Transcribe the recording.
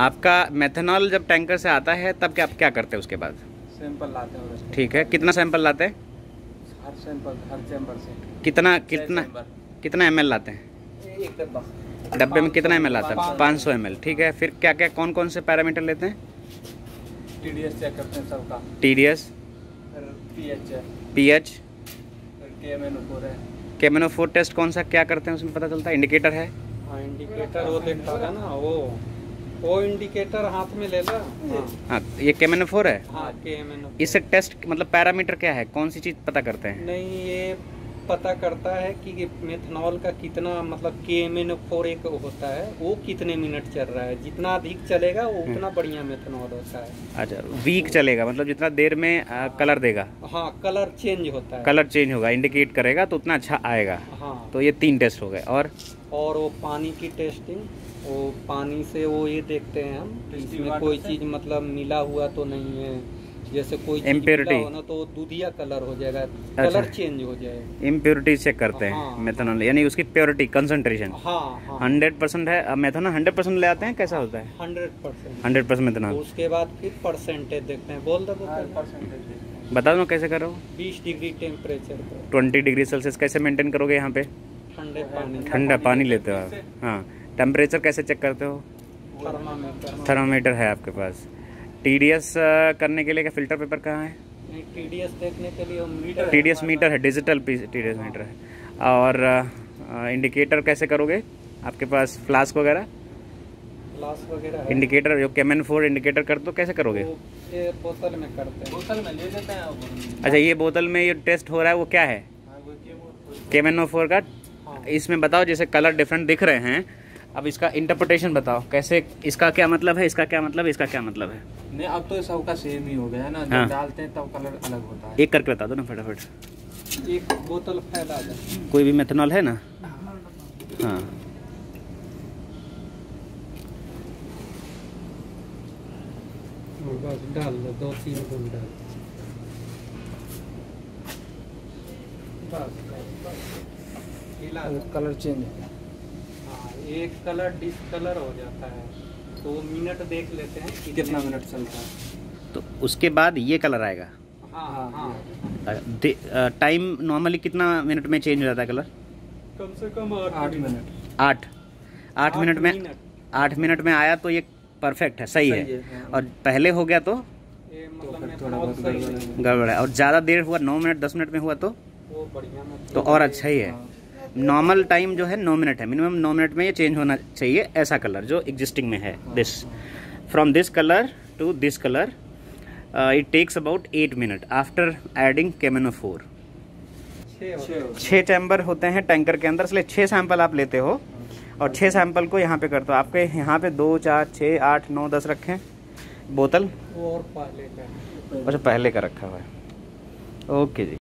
आपका मेथनॉल जब टैंकर से आता है तब क्या आप क्या करते हैं उसके बाद? सैंपल लाते हैं ठीक है कितना सैंपल लाते हैं? हर सैंपल हर चैम्बर से। कितना कितना कितना एम लाते हैं? एक डब्बा। डब्बे में कितना एम आता है? पाँच- सौ एमएल ठीक है। फिर क्या क्या कौन कौन से पैरामीटर लेते हैं? टी डी एस चेक करते हैं सबका। T D S P H P H केमेनो four test कौन सा क्या करते हैं उसमें पता चलता है? इंडिकेटर है हाँ इंडिकेटर वो देखता है ना वो। वो इंडिकेटर हाथ में ले लो। हाँ। हाँ ये के फोर है? हाँ इसे इससे टेस्ट मतलब पैरामीटर क्या है? कौन सी चीज़ पता करते हैं? नहीं ये पता करता है कि मेथनॉल का कितना मतलब के एम एन फोर एक होता है वो कितने मिनट चल रहा है? जितना अधिक चलेगा वो उतना बढ़िया मेथनॉल होता है। अच्छा वीक चलेगा मतलब जितना देर में आ, कलर देगा। हाँ कलर चेंज होता है। कलर चेंज होगा इंडिकेट करेगा तो उतना अच्छा आएगा। हाँ। तो ये तीन टेस्ट हो गए और? और वो पानी की टेस्टिंग वो पानी से वो ये देखते हैं हम इसमें कोई चीज़ मतलब मिला हुआ तो नहीं है। जैसे कोई चीज़ Impurity. मिला हो ना तो दूधिया कलर हो जाएगा अच्छा, कलर चेंज हो जाएगा इम्प्योरिटी चेक करते हैं हाँ। मेथनॉल यानी उसकी प्योरिटी कंसंट्रेशन हाँ हाँ। हंड्रेड परसेंट है मेथनॉल हंड्रेड परसेंट ले आते हैं कैसा होता है? Hundred percent hundred percent methanol उसके बाद फिर परसेंटेज देखते हैं बोल दो परसेंटेज बता दो कैसे करो? बीस degree temperature twenty degree Celsius कैसे मेंटेन करोगे यहाँ पे? ठंडे पानी। ठंडा पानी लेते हो आप। हाँ। टेम्परेचर कैसे चेक करते हो? थर्मामीटर थर्मामीटर है आपके पास। TDS करने के लिए क्या फ़िल्टर पेपर कहाँ है? टी डी एस देखने के लिए मीटर टी मीटर है डिजिटल टी डी मीटर है। और इंडिकेटर कैसे करोगे? आपके पास फ्लास्क वगैरह? ग्लास वगैरह इंडिकेटर जो केमन फोर इंडिकेटर कर दो कैसे करोगे? ये बोतल में करते हैं। बोतल में ले लेते हैं अच्छा ये बोतल में ये टेस्ट हो रहा है वो क्या है? हाँ, वो के फोर का? हाँ। इसमें बताओ जैसे कलर डिफरेंट दिख रहे हैं अब इसका इंटरप्रिटेशन बताओ कैसे इसका क्या मतलब है इसका क्या मतलब है इसका क्या मतलब है? नहीं अब तो सबका सेम ही हो गया है ना? हाँ। डालते हैं तब कलर अलग होता है। एक करके बता दो ना फटाफट। एक बोतल फैला दे। कोई भी मेथनॉल है ना? हाँ। बस डाल दो दो तीन बूंद डाल बस। कलर चेंज हाँ एक कलर डिसकलर हो जाता है। तो मिनट देख लेते हैं कितने- कितना मिनट चलता है। तो उसके बाद ये कलर आएगा। हाँ हाँ टाइम नॉर्मली कितना मिनट में चेंज हो जाता है कलर? कम से कम आठ मिनट। आठ। आठ मिनट में आठ मिनट में आया तो ये परफेक्ट है सही सही है। है, हाँ। और पहले हो गया तो? तो मतलब थोड़ा गड़बड़ है। है। है। और ज़्यादा देर हुआ नौ मिनट दस मिनट में हुआ तो? वो बढ़िया में तो और अच्छा ही। है। नॉर्मल टाइम जो है नौ मिनट है। मिनिमम नौ मिनट में ये चेंज होना चाहिए ऐसा कलर जो एग्जिस्टिंग में है this from this colour to this colour it takes about eight minute after adding केमेनो four छः चैम्बर होते हैं टैंकर के अंदर इसलिए छः सैंपल आप लेते हो और छः सैंपल को यहाँ पे कर दो। आपके यहाँ पे दो चार छः आठ नौ दस रखें बोतल? वो और पहले का अच्छा पहले का रखा हुआ है। ओके जी।